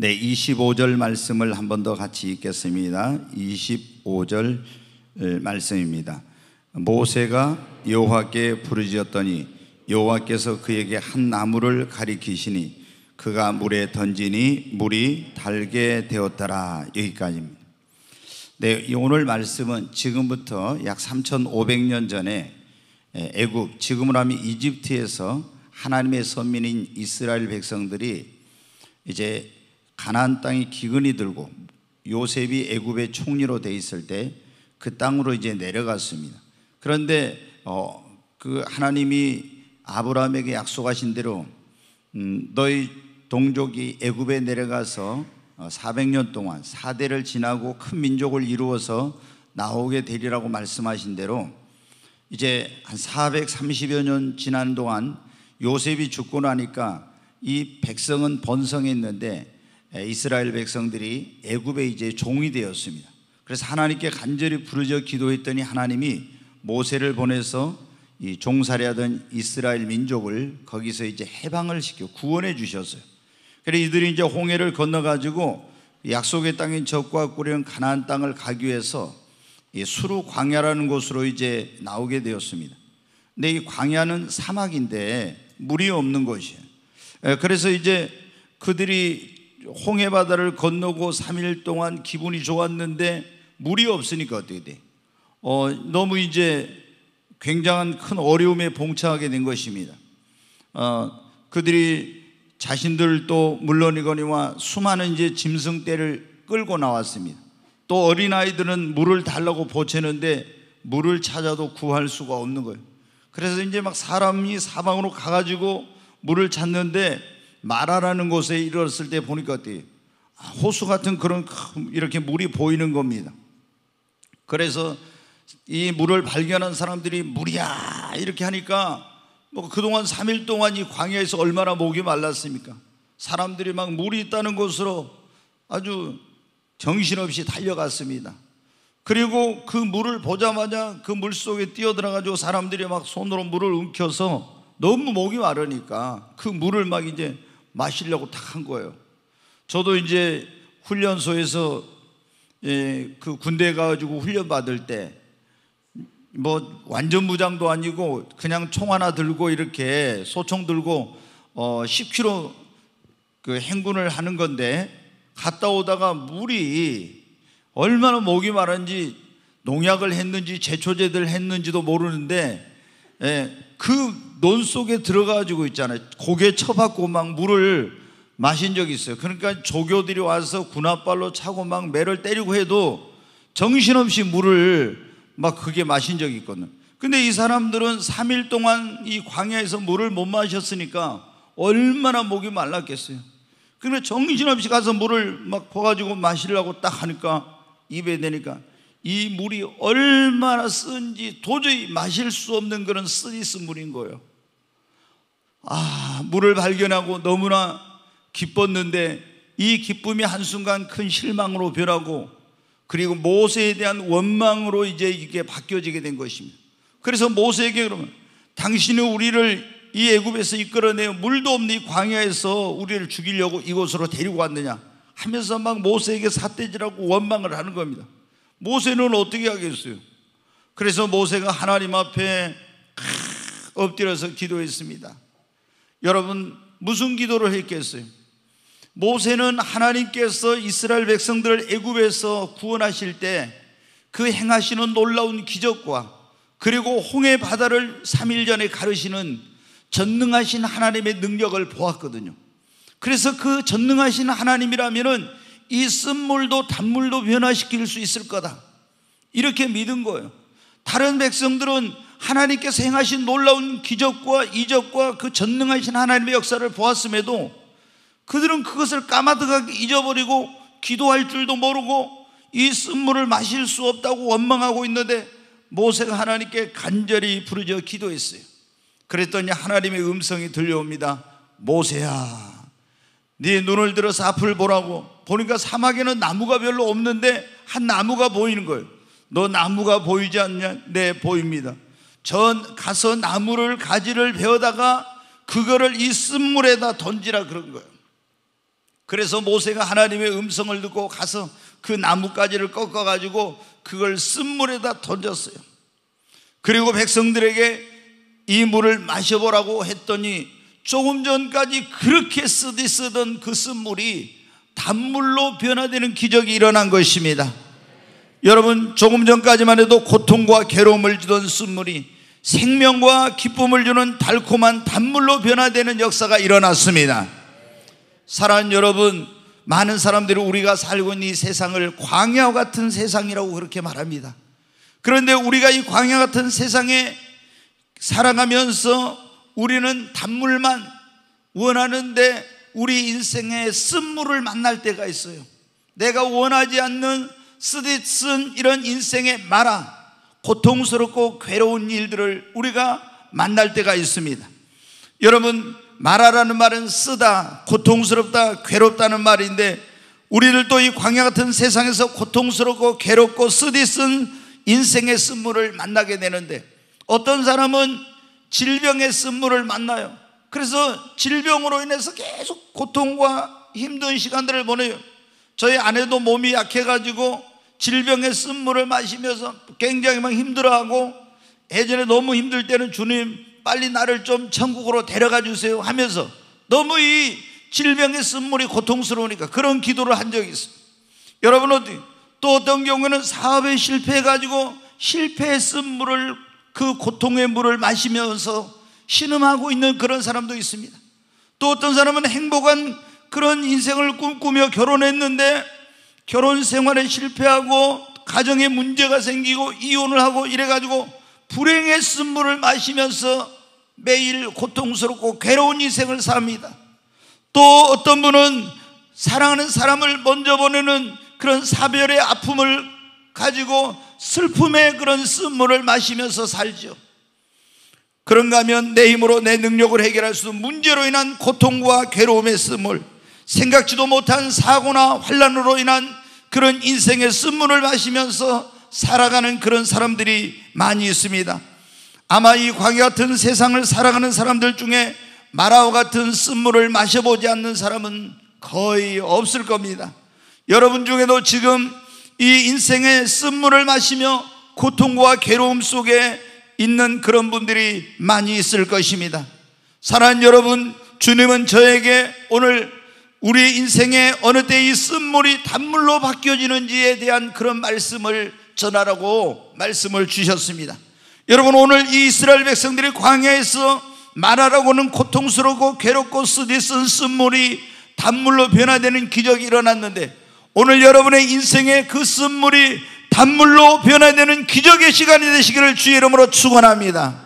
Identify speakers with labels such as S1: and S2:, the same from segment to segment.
S1: 네, 25절 말씀을 한 번 더 같이 읽겠습니다. 25절 말씀입니다. 모세가 여호와께 부르짖었더니 여호와께서 그에게 한 나무를 가리키시니 그가 물에 던지니 물이 달게 되었더라. 여기까지입니다. 네, 오늘 말씀은 지금부터 약 3,500년 전에 애굽, 지금으로 하면 이집트에서 하나님의 선민인 이스라엘 백성들이 이제 가나안 땅에 기근이 들고 요셉이 애굽의 총리로 돼 있을 때 그 땅으로 이제 내려갔습니다. 그런데 어, 그 하나님이 아브라함에게 약속하신 대로 음, 너희 동족이 애굽에 내려가서 400년 어, 동안 4대를 지나고 큰 민족을 이루어서 나오게 되리라고 말씀하신 대로 이제 한 430여 년 지난 동안 요셉이 죽고 나니까 이 백성은 번성했는데 이스라엘 백성들이 애굽에 이제 종이 되었습니다. 그래서 하나님께 간절히 부르짖어 기도했더니 하나님이 모세를 보내서 이 종살이하던 이스라엘 민족을 거기서 이제 해방을 시켜 구원해 주셨어요. 그래 이들이 이제 홍해를 건너 가지고 약속의 땅인 적과 꾸려는 가나안 땅을 가기 위해서 수루 광야라는 곳으로 이제 나오게 되었습니다. 근데 이 광야는 사막인데 물이 없는 곳이에요. 그래서 이제 그들이 홍해 바다를 건너고 3일 동안 기분이 좋았는데 물이 없으니까 어떻게 돼? 어, 너무 이제 굉장한 큰 어려움에 봉착하게 된 것입니다. 어, 그들이 자신들도 물론이거니와 수많은 이제 짐승떼를 끌고 나왔습니다. 또 어린아이들은 물을 달라고 보채는데 물을 찾아도 구할 수가 없는 거예요. 그래서 이제 막 사람이 사방으로 가가지고 물을 찾는데 마라라는 곳에 이르렀을 때 보니까 어때요? 아, 호수 같은 그런 이렇게 물이 보이는 겁니다. 그래서 이 물을 발견한 사람들이 물이야 이렇게 하니까 뭐 그동안 3일 동안 이 광야에서 얼마나 목이 말랐습니까? 사람들이 막 물이 있다는 곳으로 아주 정신없이 달려갔습니다. 그리고 그 물을 보자마자 그 물 속에 뛰어들어가지고 사람들이 막 손으로 물을 움켜서 너무 목이 마르니까 그 물을 막 이제 마시려고 딱한 거예요. 저도 이제 훈련소에서 예, 그 군대 가가지고 훈련 받을 때 뭐 완전 무장도 아니고 그냥 총 하나 들고 이렇게 소총 들고 어 10km 그 행군을 하는 건데 갔다 오다가 물이 얼마나 목이 마른지 농약을 했는지 제초제들 했는지도 모르는데 예, 그 논 속에 들어가지고 있잖아요. 고개 쳐박고 막 물을 마신 적이 있어요. 그러니까 조교들이 와서 군합발로 차고 막 매를 때리고 해도 정신없이 물을 막 그게 마신 적이 있거든요. 근데 이 사람들은 3일 동안 이 광야에서 물을 못 마셨으니까 얼마나 목이 말랐겠어요. 그러니까 정신없이 가서 물을 막 퍼가지고 마시려고 딱 하니까 입에 대니까 이 물이 얼마나 쓴지 도저히 마실 수 없는 그런 쓰디스 물인 거예요. 아, 물을 발견하고 너무나 기뻤는데 이 기쁨이 한순간 큰 실망으로 변하고 그리고 모세에 대한 원망으로 이제 이게 바뀌어지게 된 것입니다. 그래서 모세에게 그러면 당신이 우리를 이 애굽에서 이끌어내어 물도 없는 이 광야에서 우리를 죽이려고 이곳으로 데리고 왔느냐 하면서 막 모세에게 삿대질하고 원망을 하는 겁니다. 모세는 어떻게 하겠어요? 그래서 모세가 하나님 앞에 엎드려서 기도했습니다. 여러분, 무슨 기도를 했겠어요? 모세는 하나님께서 이스라엘 백성들을 애굽에서 구원하실 때 그 행하시는 놀라운 기적과 그리고 홍해 바다를 3일 전에 가르시는 전능하신 하나님의 능력을 보았거든요. 그래서 그 전능하신 하나님이라면은 이 쓴물도 단물도 변화시킬 수 있을 거다. 이렇게 믿은 거예요. 다른 백성들은 하나님께서 행하신 놀라운 기적과 이적과 그 전능하신 하나님의 역사를 보았음에도 그들은 그것을 까마득하게 잊어버리고 기도할 줄도 모르고 이 쓴물을 마실 수 없다고 원망하고 있는데 모세가 하나님께 간절히 부르짖어 기도했어요. 그랬더니 하나님의 음성이 들려옵니다. 모세야, 네 눈을 들어서 앞을 보라고 보니까 사막에는 나무가 별로 없는데 한 나무가 보이는 거예요. 너 나무가 보이지 않냐? 네, 보입니다. 전 가서 나무를 가지를 베어다가 그거를 이 쓴물에다 던지라 그런 거예요. 그래서 모세가 하나님의 음성을 듣고 가서 그 나뭇가지를 꺾어 가지고 그걸 쓴물에다 던졌어요. 그리고 백성들에게 이 물을 마셔보라고 했더니 조금 전까지 그렇게 쓰디 쓰던 그 쓴물이 단물로 변화되는 기적이 일어난 것입니다. 여러분 조금 전까지만 해도 고통과 괴로움을 주던 쓴물이 생명과 기쁨을 주는 달콤한 단물로 변화되는 역사가 일어났습니다. 사랑하는 여러분, 많은 사람들이 우리가 살고 있는 이 세상을 광야 같은 세상이라고 그렇게 말합니다. 그런데 우리가 이 광야 같은 세상에 살아가면서 우리는 단물만 원하는데 우리 인생에 쓴물을 만날 때가 있어요. 내가 원하지 않는 쓰디 쓴 이런 인생의 마라, 고통스럽고 괴로운 일들을 우리가 만날 때가 있습니다. 여러분, 말하라는 말은 쓰다, 고통스럽다, 괴롭다는 말인데 우리들도 이 광야 같은 세상에서 고통스럽고 괴롭고 쓰디 쓴 인생의 쓴물을 만나게 되는데 어떤 사람은 질병의 쓴물을 만나요. 그래서 질병으로 인해서 계속 고통과 힘든 시간들을 보내요. 저희 아내도 몸이 약해가지고 질병의 쓴물을 마시면서 굉장히 막 힘들어하고 예전에 너무 힘들 때는 주님 빨리 나를 좀 천국으로 데려가 주세요 하면서 너무 이 질병의 쓴물이 고통스러우니까 그런 기도를 한 적이 있어요. 여러분 어디 또 어떤 경우에는 사업에 실패해가지고 실패의 쓴물을 그 고통의 물을 마시면서 신음하고 있는 그런 사람도 있습니다. 또 어떤 사람은 행복한 그런 인생을 꿈꾸며 결혼했는데 결혼 생활에 실패하고 가정에 문제가 생기고 이혼을 하고 이래가지고 불행의 쓴물을 마시면서 매일 고통스럽고 괴로운 인생을 삽니다. 또 어떤 분은 사랑하는 사람을 먼저 보내는 그런 사별의 아픔을 가지고 슬픔의 그런 쓴물을 마시면서 살죠. 그런가 하면 내 힘으로 내 능력을 해결할 수 문제로 인한 고통과 괴로움의 쓴물, 생각지도 못한 사고나 환란으로 인한 그런 인생의 쓴물을 마시면서 살아가는 그런 사람들이 많이 있습니다. 아마 이 광야 같은 세상을 살아가는 사람들 중에 마라와 같은 쓴물을 마셔보지 않는 사람은 거의 없을 겁니다. 여러분 중에도 지금 이 인생의 쓴물을 마시며 고통과 괴로움 속에 있는 그런 분들이 많이 있을 것입니다. 사랑하는 여러분, 주님은 저에게 오늘 우리 인생의 어느 때이 쓴물이 단물로 바뀌어지는지에 대한 그런 말씀을 전하라고 말씀을 주셨습니다. 여러분 오늘 이 이스라엘 백성들이 광야에서 말하라고는 고통스럽고 괴롭고 쓰디쓴 쓴물이 단물로 변화되는 기적이 일어났는데 오늘 여러분의 인생에 그 쓴물이 단물로 변화되는 기적의 시간이 되시기를 주의 이름으로 축원합니다.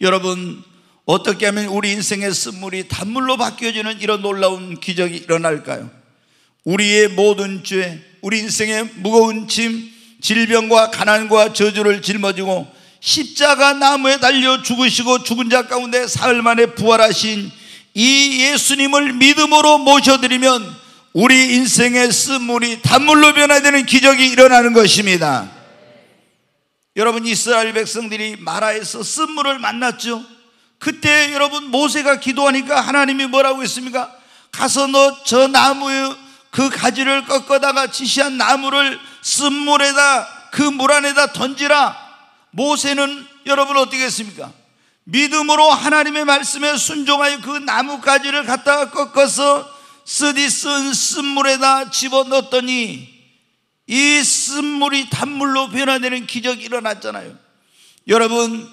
S1: 여러분 어떻게 하면 우리 인생의 쓴물이 단물로 바뀌어지는 이런 놀라운 기적이 일어날까요? 우리의 모든 죄, 우리 인생의 무거운 짐, 질병과 가난과 저주를 짊어지고 십자가 나무에 달려 죽으시고 죽은 자 가운데 사흘 만에 부활하신 이 예수님을 믿음으로 모셔드리면 우리 인생의 쓴물이 단물로 변화되는 기적이 일어나는 것입니다. 여러분 이스라엘 백성들이 마라에서 쓴물을 만났죠. 그때 여러분 모세가 기도하니까 하나님이 뭐라고 했습니까? 가서 너 저 나무의 그 가지를 꺾어다가 지시한 나무를 쓴물에다 그 물 안에다 던지라. 모세는 여러분 어떻게 했습니까? 믿음으로 하나님의 말씀에 순종하여 그 나무 가지를 갖다가 꺾어서 쓰디 쓴 쓴물에다 집어넣었더니 이 쓴물이 단물로 변화되는 기적이 일어났잖아요. 여러분,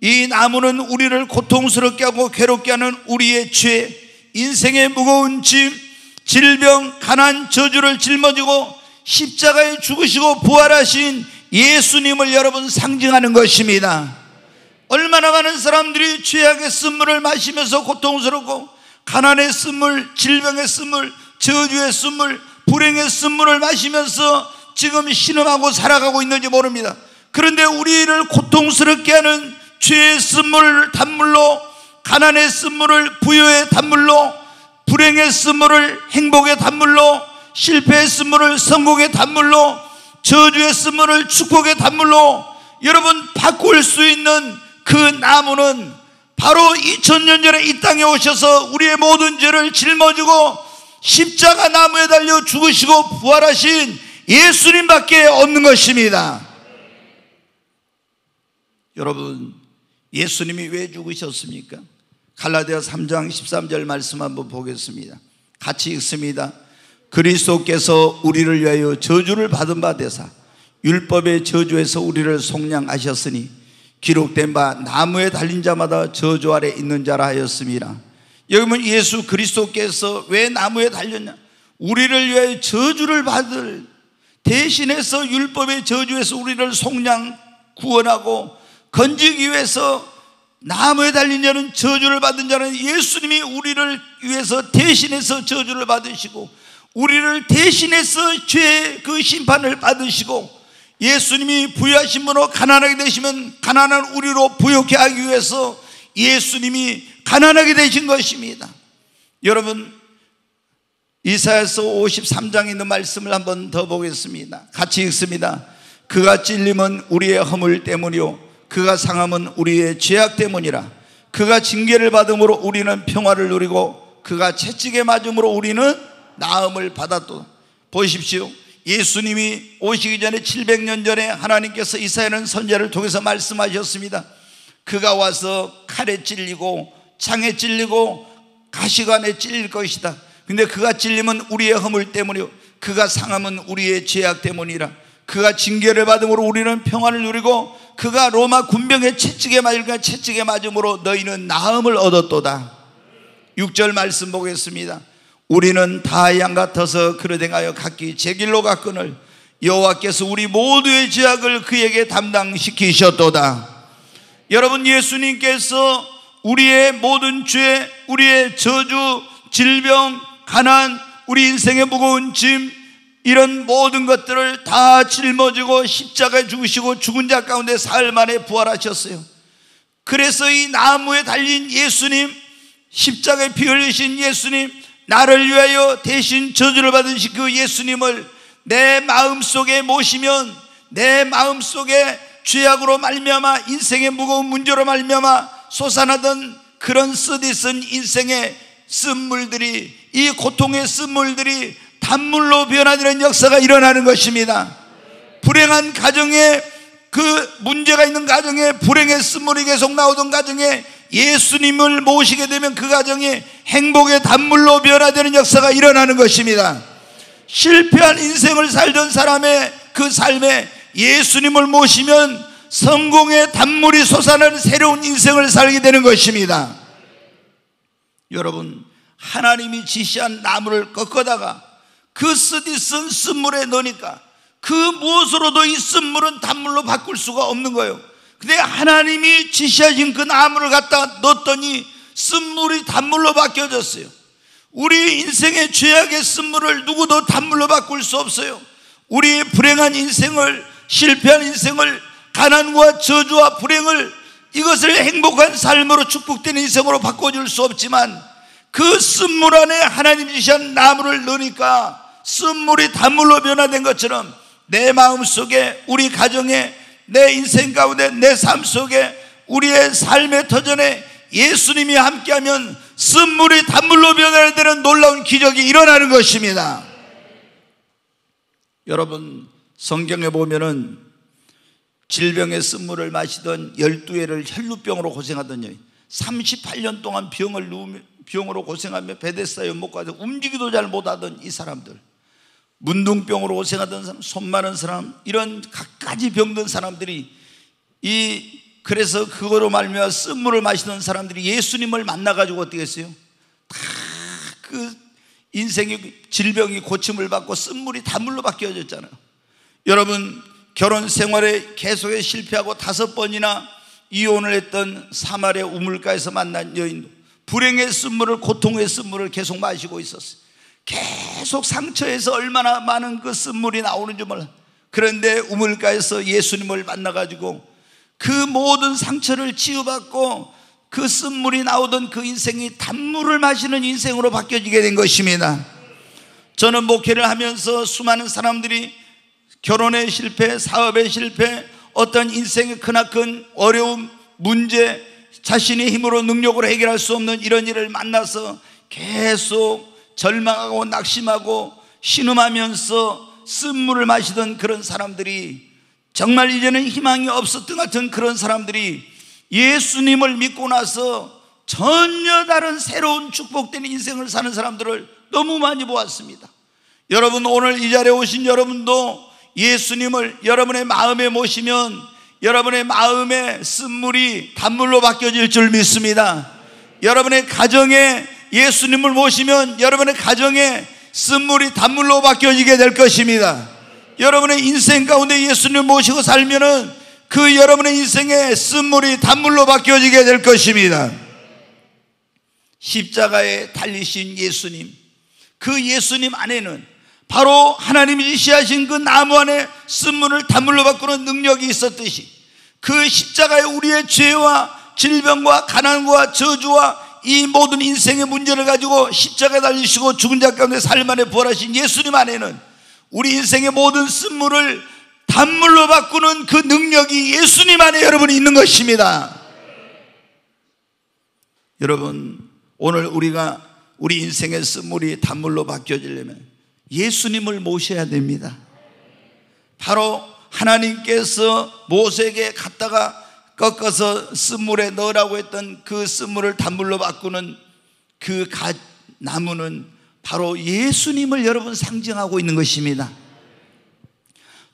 S1: 이 나무는 우리를 고통스럽게 하고 괴롭게 하는 우리의 죄, 인생의 무거운 짐, 질병, 가난, 저주를 짊어지고 십자가에 죽으시고 부활하신 예수님을 여러분 상징하는 것입니다. 얼마나 많은 사람들이 죄악의 쓴물을 마시면서 고통스럽고 가난의 쓴물, 질병의 쓴물, 저주의 쓴물, 불행의 쓴물을 마시면서 지금 신음하고 살아가고 있는지 모릅니다. 그런데 우리를 고통스럽게 하는 죄의 쓴물 단물로 가난의 쓴물을 부여의 단물로 불행의 쓴물을 행복의 단물로 실패의 쓴물을 성공의 단물로 저주의 쓴물을 축복의 단물로 여러분 바꿀 수 있는 그 나무는 바로 2000년 전에 이 땅에 오셔서 우리의 모든 죄를 짊어지고 십자가 나무에 달려 죽으시고 부활하신 예수님밖에 없는 것입니다. 여러분, 예수님이 왜 죽으셨습니까? 갈라디아 3장 13절 말씀 한번 보겠습니다. 같이 읽습니다. 그리스도께서 우리를 위하여 저주를 받은 바 되사 율법의 저주에서 우리를 속량하셨으니 기록된 바 나무에 달린 자마다 저주 아래 있는 자라 하였습니다. 여기 보면 예수 그리스도께서 왜 나무에 달렸냐? 우리를 위하여 저주를 받을 대신해서 율법의 저주에서 우리를 속량 구원하고 건지기 위해서 나무에 달린 자는 저주를 받은 자는 예수님이 우리를 위해서 대신해서 저주를 받으시고 우리를 대신해서 죄의 그 심판을 받으시고 예수님이 부유하신 분으로 가난하게 되시면 가난한 우리로 부욕해 하기 위해서 예수님이 가난하게 되신 것입니다. 여러분 이사야서 53장에 있는 말씀을 한번 더 보겠습니다. 같이 읽습니다. 그가 찔림은 우리의 허물 때문이요 그가 상함은 우리의 죄악 때문이라 그가 징계를 받음으로 우리는 평화를 누리고 그가 채찍에 맞음으로 우리는 나음을 받았도 보십시오. 예수님이 오시기 전에 700년 전에 하나님께서 이사야는 선제를 통해서 말씀하셨습니다. 그가 와서 칼에 찔리고 창에 찔리고 가시관에 찔릴 것이다. 근데 그가 찔리면 우리의 허물 때문이요. 그가 상함은 우리의 죄악 때문이라. 그가 징계를 받음으로 우리는 평안을 누리고 그가 로마 군병의 채찍에 맞을까 채찍에 맞음으로 너희는 나음을 얻었도다. 6절 말씀 보겠습니다. 우리는 다 양 같아서 그러댕하여 각기 제 길로 갔거늘 여호와께서 우리 모두의 죄악을 그에게 담당시키셨도다. 여러분 예수님께서 우리의 모든 죄, 우리의 저주, 질병, 가난, 우리 인생의 무거운 짐 이런 모든 것들을 다 짊어지고 십자가에 죽으시고 죽은 자 가운데 사흘 만에 부활하셨어요. 그래서 이 나무에 달린 예수님, 십자가에 피 흘리신 예수님, 나를 위하여 대신 저주를 받으신 그 예수님을 내 마음 속에 모시면 내 마음 속에 죄악으로 말미암아 인생의 무거운 문제로 말미암아 솟아나던 그런 쓰디쓴 인생의 쓴물들이 이 고통의 쓴물들이 단물로 변화되는 역사가 일어나는 것입니다. 불행한 가정에 그 문제가 있는 가정에 쓴물이 계속 나오던 가정에 예수님을 모시게 되면 그 가정이 행복의 단물로 변화되는 역사가 일어나는 것입니다. 실패한 인생을 살던 사람의 그 삶에 예수님을 모시면 성공의 단물이 솟아나는 새로운 인생을 살게 되는 것입니다. 여러분, 하나님이 지시한 나무를 꺾어다가 그 쓰디쓴 쓴물에 넣으니까 그 무엇으로도 이 쓴물은 단물로 바꿀 수가 없는 거예요. 근데 하나님이 지시하신 그 나무를 갖다 넣었더니 쓴물이 단물로 바뀌어졌어요. 우리 인생의 죄악의 쓴물을 누구도 단물로 바꿀 수 없어요. 우리 불행한 인생을, 실패한 인생을, 가난과 저주와 불행을 이것을 행복한 삶으로 축복되는 인생으로 바꿔줄 수 없지만 그 쓴물 안에 하나님 지시한 나무를 넣으니까 쓴물이 단물로 변화된 것처럼 내 마음 속에 우리 가정에 내 인생 가운데 내 삶 속에 우리의 삶의 터전에 예수님이 함께하면 쓴물이 단물로 변화되는 놀라운 기적이 일어나는 것입니다. 여러분 성경에 보면은 질병의 쓴물을 마시던 12회를 혈루병으로 고생하던 여인 38년 동안 병을 누우며 병으로 고생하며 베데스다 연못 가서 움직이도 잘 못하던 이 사람들 문둥병으로 고생하던 사람, 손 마른 사람, 이런 갖가지 병든 사람들이 이 그래서 그거로 말미암아 쓴물을 마시던 사람들이 예수님을 만나 가지고 어떻게 했어요? 다 그 인생의 질병이 고침을 받고 쓴물이 단물로 바뀌어졌잖아요. 여러분 결혼 생활에 계속해 실패하고 다섯 번이나 이혼을 했던 사마리아 우물가에서 만난 여인 불행의 쓴물을 고통의 쓴물을 계속 마시고 있었어요. 계속 상처에서 얼마나 많은 그 쓴물이 나오는지 몰라. 그런데 우물가에서 예수님을 만나가지고 그 모든 상처를 치유받고 그 쓴물이 나오던 그 인생이 단물을 마시는 인생으로 바뀌어지게 된 것입니다. 저는 목회를 하면서 수많은 사람들이 결혼의 실패, 사업의 실패, 어떤 인생의 크나큰 어려움, 문제, 자신의 힘으로 능력으로 해결할 수 없는 이런 일을 만나서 계속 절망하고 낙심하고 신음하면서 쓴물을 마시던 그런 사람들이 정말 이제는 희망이 없었던 같은 그런 사람들이 예수님을 믿고 나서 전혀 다른 새로운 축복된 인생을 사는 사람들을 너무 많이 보았습니다. 여러분 오늘 이 자리에 오신 여러분도 예수님을 여러분의 마음에 모시면 여러분의 마음의 쓴물이 단물로 바뀌어질 줄 믿습니다. 여러분의 가정에 예수님을 모시면 여러분의 가정에 쓴물이 단물로 바뀌어지게 될 것입니다. 여러분의 인생 가운데 예수님을 모시고 살면은 그 여러분의 인생에 쓴물이 단물로 바뀌어지게 될 것입니다. 십자가에 달리신 예수님, 그 예수님 안에는 바로 하나님이 지시하신 그 나무 안에 쓴물을 단물로 바꾸는 능력이 있었듯이 그 십자가에 우리의 죄와 질병과 가난과 저주와 이 모든 인생의 문제를 가지고 십자가에 달리시고 죽은 자 가운데 살만에 부활하신 예수님 안에는 우리 인생의 모든 쓴물을 단물로 바꾸는 그 능력이 예수님 안에 여러분이 있는 것입니다. 여러분, 오늘 우리가 우리 인생의 쓴물이 단물로 바뀌어지려면 예수님을 모셔야 됩니다. 바로 하나님께서 모세에게 갖다가 꺾어서 쓴물에 넣으라고 했던 그 쓴물을 단물로 바꾸는 그 나무는 바로 예수님을 여러분 상징하고 있는 것입니다.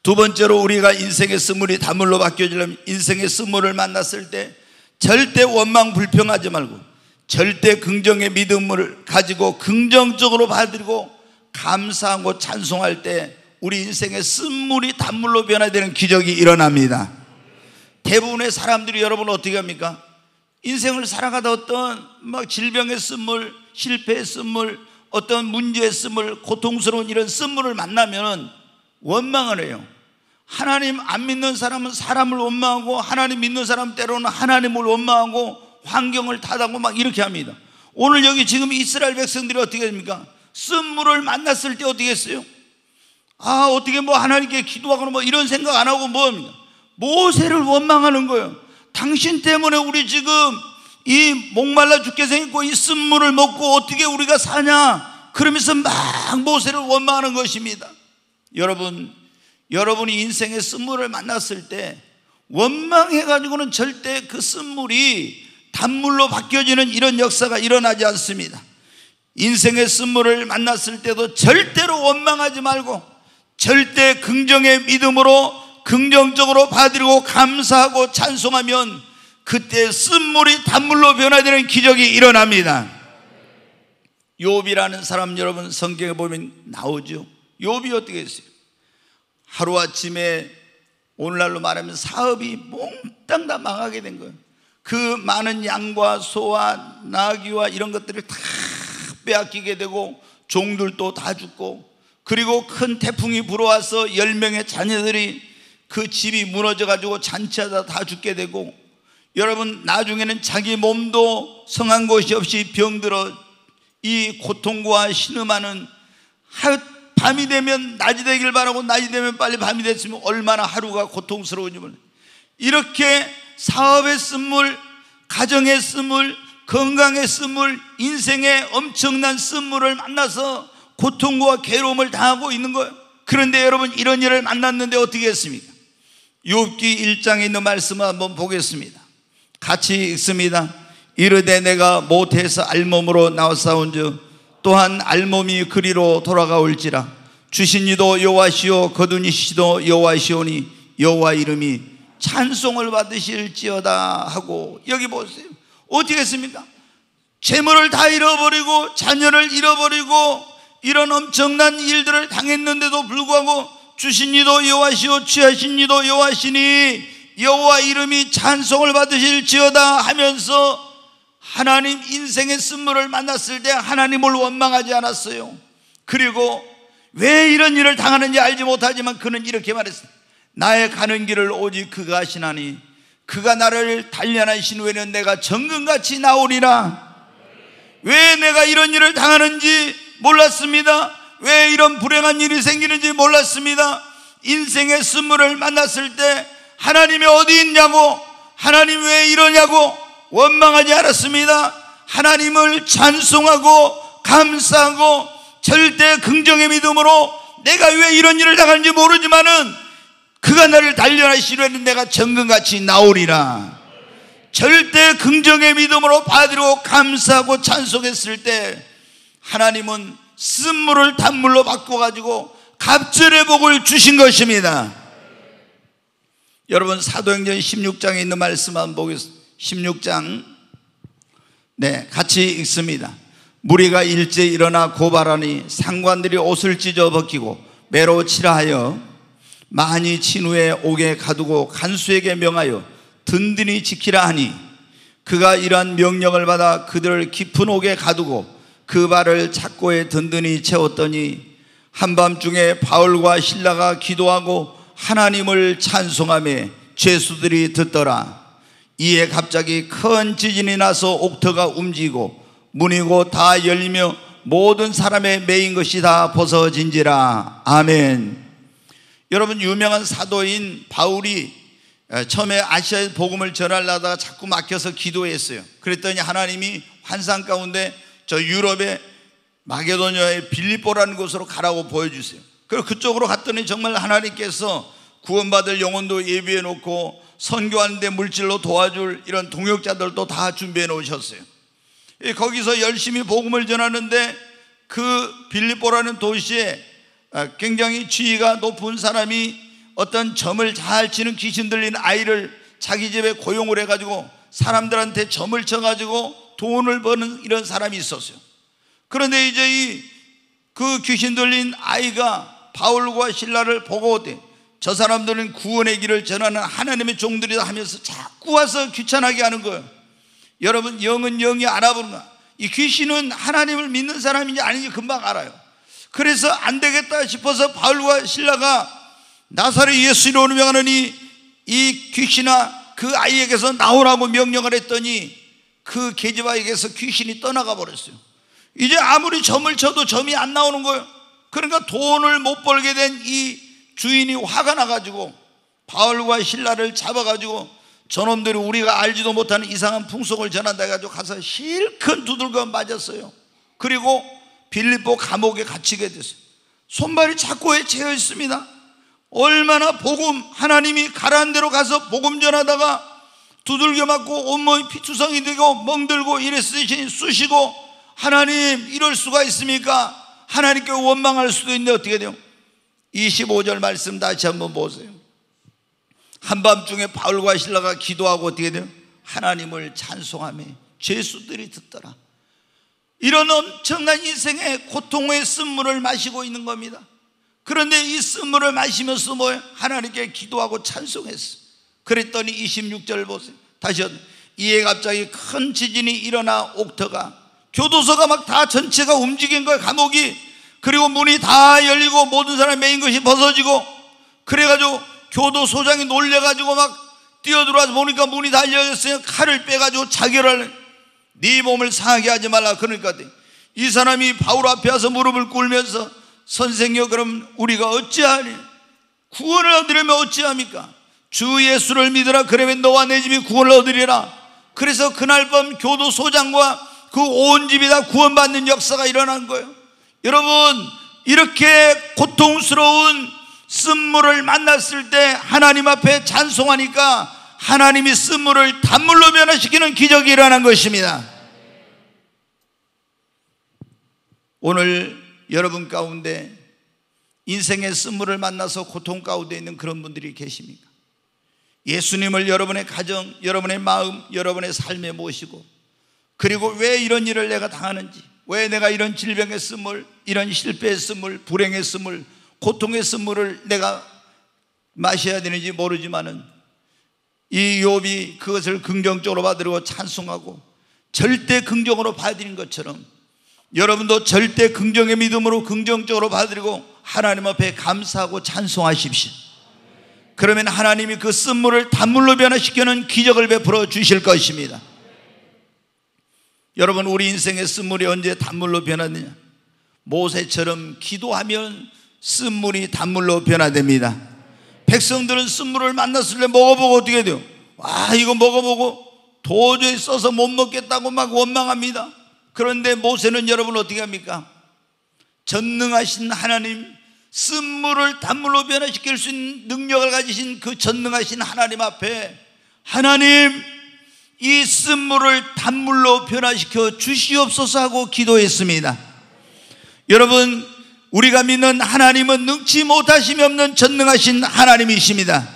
S1: 두 번째로 우리가 인생의 쓴물이 단물로 바뀌어지려면 인생의 쓴물을 만났을 때 절대 원망 불평하지 말고 절대 긍정의 믿음을 가지고 긍정적으로 받들고 감사하고 찬송할 때 우리 인생의 쓴물이 단물로 변화되는 기적이 일어납니다. 대부분의 사람들이 여러분 어떻게 합니까? 인생을 살아가다 어떤 막 질병의 쓴물, 실패의 쓴물, 어떤 문제의 쓴물, 고통스러운 이런 쓴물을 만나면 원망을 해요. 하나님 안 믿는 사람은 사람을 원망하고 하나님 믿는 사람 때로는 하나님을 원망하고 환경을 탓하고 막 이렇게 합니다. 오늘 여기 지금 이스라엘 백성들이 어떻게 됩니까? 쓴물을 만났을 때 어떻게 했어요? 아, 어떻게 뭐 하나님께 기도하거나 뭐 이런 생각 안 하고 뭐 합니까? 모세를 원망하는 거예요. 당신 때문에 우리 지금 이 목말라 죽게 생겼고 이 쓴물을 먹고 어떻게 우리가 사냐? 그러면서 막 모세를 원망하는 것입니다. 여러분, 여러분이 인생의 쓴물을 만났을 때 원망해가지고는 절대 그 쓴물이 단물로 바뀌어지는 이런 역사가 일어나지 않습니다. 인생의 쓴물을 만났을 때도 절대로 원망하지 말고 절대 긍정의 믿음으로 긍정적으로 받으려고 감사하고 찬송하면 그때 쓴물이 단물로 변화되는 기적이 일어납니다. 욥이라는 사람 여러분 성경에 보면 나오죠. 욥이 어떻게 했어요? 하루아침에 오늘날로 말하면 사업이 몽땅 다 망하게 된 거예요. 그 많은 양과 소와 나귀와 이런 것들을 다 빼앗기게 되고 종들도 다 죽고 그리고 큰 태풍이 불어와서 10명의 자녀들이 그 집이 무너져 가지고 잔치하다 다 죽게 되고 여러분 나중에는 자기 몸도 성한 곳이 없이 병들어 이 고통과 신음하는 밤이 되면 낮이 되길 바라고 낮이 되면 빨리 밤이 됐으면 얼마나 하루가 고통스러운지 몰라 이렇게 사업의 쓴물, 가정의 쓴물, 건강의 쓴물, 인생의 엄청난 쓴물을 만나서 고통과 괴로움을 당하고 있는 거예요. 그런데 여러분 이런 일을 만났는데 어떻게 했습니까? 욥기 1장에 있는 말씀을 한번 보겠습니다. 같이 읽습니다. 이르되 내가 못해서 알몸으로 나왔사온즉 또한 알몸이 그리로 돌아가올지라 주신 이도 여호와시오 거두니시도 여호와시오니 여호와 이름이 찬송을 받으실지어다 하고 여기 보세요. 어떻게 했습니까? 재물을 다 잃어버리고 자녀를 잃어버리고 이런 엄청난 일들을 당했는데도 불구하고 주신 이도 여호와시오 취하신 이도 여호와시니 여호와 이름이 찬송을 받으실지어다 하면서 하나님 인생의 쓴물을 만났을 때 하나님을 원망하지 않았어요. 그리고 왜 이런 일을 당하는지 알지 못하지만 그는 이렇게 말했습니다. 나의 가는 길을 오직 그가 하시나니 그가 나를 단련하신 후에는 내가 정금같이 나오리라. 왜 내가 이런 일을 당하는지 몰랐습니다. 왜 이런 불행한 일이 생기는지 몰랐습니다. 인생의 쓴물을 만났을 때 하나님이 어디 있냐고 하나님 왜 이러냐고 원망하지 않았습니다. 하나님을 찬송하고 감사하고 절대 긍정의 믿음으로 내가 왜 이런 일을 당하는지 모르지만은 그가 나를 단련하시려는 내가 정금같이 나오리라. 절대 긍정의 믿음으로 받으려 감사하고 찬송했을 때 하나님은 쓴물을 단물로 바꿔가지고 갑절의 복을 주신 것입니다. 여러분 사도행전 16장에 있는 말씀 한번 보겠습니다. 16장 네 같이 읽습니다. 무리가 일제 일어나 고발하니 상관들이 옷을 찢어 벗기고 매로 칠하여 많이 친 후에 옥에 가두고 간수에게 명하여 든든히 지키라 하니 그가 이러한 명령을 받아 그들을 깊은 옥에 가두고 그 발을 착고에 든든히 채웠더니 한밤중에 바울과 신라가 기도하고 하나님을 찬송하며 죄수들이 듣더라. 이에 갑자기 큰 지진이 나서 옥터가 움직이고 문이 고 다 열리며 모든 사람의 매인 것이 다 벗어진지라. 아멘. 여러분 유명한 사도인 바울이 처음에 아시아에 복음을 전하려다가 자꾸 막혀서 기도했어요. 그랬더니 하나님이 환상 가운데 저 유럽의 마게도니아의 빌립보라는 곳으로 가라고 보여주세요. 그리고 그쪽으로 갔더니 정말 하나님께서 구원받을 영혼도 예비해 놓고 선교하는데 물질로 도와줄 이런 동역자들도 다 준비해 놓으셨어요. 거기서 열심히 복음을 전하는데 그 빌립보라는 도시에 아, 굉장히 지위가 높은 사람이 어떤 점을 잘 치는 귀신 들린 아이를 자기 집에 고용을 해가지고 사람들한테 점을 쳐가지고 돈을 버는 이런 사람이 있었어요. 그런데 이제 이 그 귀신 들린 아이가 바울과 신라를 보고 저 사람들은 구원의 길을 전하는 하나님의 종들이다 하면서 자꾸 와서 귀찮게 하는 거예요. 여러분 영은 영이 알아보는가? 이 귀신은 하나님을 믿는 사람인지 아닌지 금방 알아요. 그래서 안 되겠다 싶어서 바울과 신라가 나사렛 예수로 명하느니 이 귀신아 그 아이에게서 나오라고 명령을 했더니 그 계집아에게서 귀신이 떠나가 버렸어요. 이제 아무리 점을 쳐도 점이 안 나오는 거예요. 그러니까 돈을 못 벌게 된 이 주인이 화가 나가지고 바울과 신라를 잡아가지고 저놈들이 우리가 알지도 못하는 이상한 풍속을 전한다 해가지고 가서 실컷 두들겨 맞았어요. 그리고 빌립보 감옥에 갇히게 됐어요. 손발이 착고에 채여 있습니다. 얼마나 복음 하나님이 가라한 대로 가서 복음 전하다가 두들겨 맞고 온몸이 피투성이 되고 멍들고 이랬으니 쑤시고 하나님 이럴 수가 있습니까? 하나님께 원망할 수도 있는데 어떻게 돼요? 25절 말씀 다시 한번 보세요. 한밤중에 바울과 신라가 기도하고 어떻게 돼요? 하나님을 찬송하며 죄수들이 듣더라. 이런 엄청난 인생의 고통의 쓴물을 마시고 있는 겁니다. 그런데 이 쓴물을 마시면서 뭐 하나님께 기도하고 찬송했어. 그랬더니 26절 보세요. 다시 이에 갑자기 큰 지진이 일어나 옥터가 교도소가 막 다 전체가 움직인 거예요 감옥이. 그리고 문이 다 열리고 모든 사람이 메인 것이 벗어지고 그래가지고 교도소장이 놀래가지고 막 뛰어들어와서 보니까 문이 다 열렸어요 칼을 빼가지고 자결을 네 몸을 상하게 하지 말라 그러니까 이 사람이 바울 앞에 와서 무릎을 꿇으면서 선생여 그럼 우리가 어찌하니? 구원을 얻으려면 어찌합니까 주 예수를 믿으라 그러면 너와 내 집이 구원을 얻으리라 그래서 그날 밤 교도소장과 그 온 집이 다 구원받는 역사가 일어난 거예요. 여러분, 이렇게 고통스러운 쓴물을 만났을 때 하나님 앞에 찬송하니까 하나님이 쓴물을 단물로 변화시키는 기적이 일어난 것입니다. 오늘 여러분 가운데 인생의 쓴물을 만나서 고통 가운데 있는 그런 분들이 계십니까? 예수님을 여러분의 가정, 여러분의 마음, 여러분의 삶에 모시고 그리고 왜 이런 일을 내가 당하는지, 왜 내가 이런 쓴물, 이런 쓴물, 고통의 쓴물을 내가 마셔야 되는지 모르지만은 이 욥이 그것을 긍정적으로 받으려고 찬송하고 절대 긍정으로 받아들인 것처럼 여러분도 절대 긍정의 믿음으로 긍정적으로 받으리고 하나님 앞에 감사하고 찬송하십시오. 그러면 하나님이 그 쓴물을 단물로 변화시키는 기적을 베풀어 주실 것입니다. 여러분 우리 인생의 쓴물이 언제 단물로 변하느냐 모세처럼 기도하면 쓴물이 단물로 변화됩니다 백성들은 쓴물을 만났을 때 먹어보고 어떻게 돼요? 와 이거 먹어보고 도저히 써서 못 먹겠다고 막 원망합니다. 그런데 모세는 여러분 어떻게 합니까? 전능하신 하나님, 쓴물을 단물로 변화시킬 수 있는 능력을 가지신 그 전능하신 하나님 앞에 하나님, 이 쓴물을 단물로 변화시켜 주시옵소서 하고 기도했습니다. 여러분, 우리가 믿는 하나님은 능치 못하심이 없는 전능하신 하나님이십니다.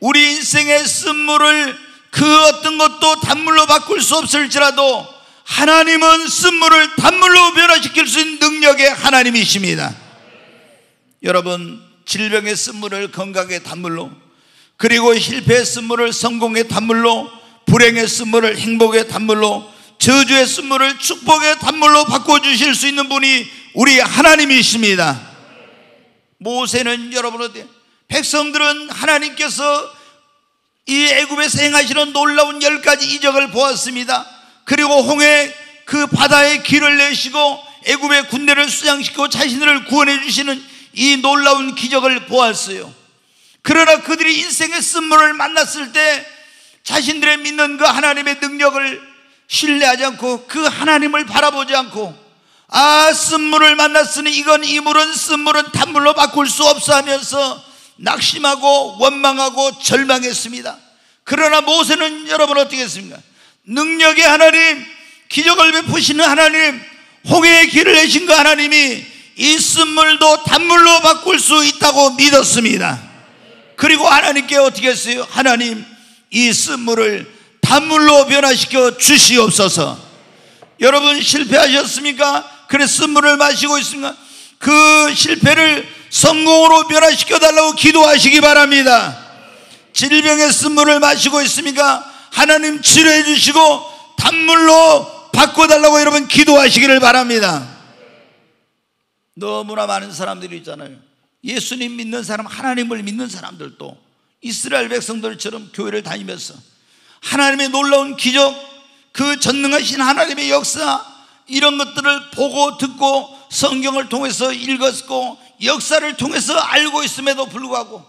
S1: 우리 인생의 쓴물을 그 어떤 것도 단물로 바꿀 수 없을지라도 하나님은 쓴물을 단물로 변화시킬 수 있는 능력의 하나님이십니다. 여러분, 질병의 쓴물을 건강의 단물로, 그리고 실패의 쓴물을 성공의 단물로, 불행의 쓴물을 행복의 단물로, 저주의 쓴물을 축복의 단물로 바꿔주실 수 있는 분이 우리 하나님이십니다. 모세는 여러분 어때? 백성들은 하나님께서 이 애굽에서 행하시는 놀라운 열 가지 이적을 보았습니다. 그리고 홍해 그 바다에 길을 내시고 애굽의 군대를 수장시키고 자신을 구원해 주시는 이 놀라운 기적을 보았어요. 그러나 그들이 인생의 쓴물을 만났을 때 자신들의 믿는 그 하나님의 능력을 신뢰하지 않고 그 하나님을 바라보지 않고 아 쓴물을 만났으니 이건 이 물은 쓴물은 단물로 바꿀 수 없어 하면서 낙심하고 원망하고 절망했습니다. 그러나 모세는 여러분 어떻게 했습니까? 능력의 하나님, 기적을 베푸시는 하나님, 홍해의 길을 내신 그 하나님이 이 쓴물도 단물로 바꿀 수 있다고 믿었습니다. 그리고 하나님께 어떻게 했어요? 하나님, 이 쓴물을 단물로 변화시켜 주시옵소서. 여러분 실패하셨습니까? 그래서 쓴물을 마시고 있습니까? 그 실패를 성공으로 변화시켜 달라고 기도하시기 바랍니다. 질병의 쓴물을 마시고 있습니까? 하나님 치료해 주시고 단물로 바꿔 달라고 여러분 기도하시기를 바랍니다. 너무나 많은 사람들이 있잖아요. 예수님 믿는 사람, 하나님을 믿는 사람들도 이스라엘 백성들처럼 교회를 다니면서 하나님의 놀라운 기적, 그 전능하신 하나님의 역사, 이런 것들을 보고 듣고 성경을 통해서 읽었고 역사를 통해서 알고 있음에도 불구하고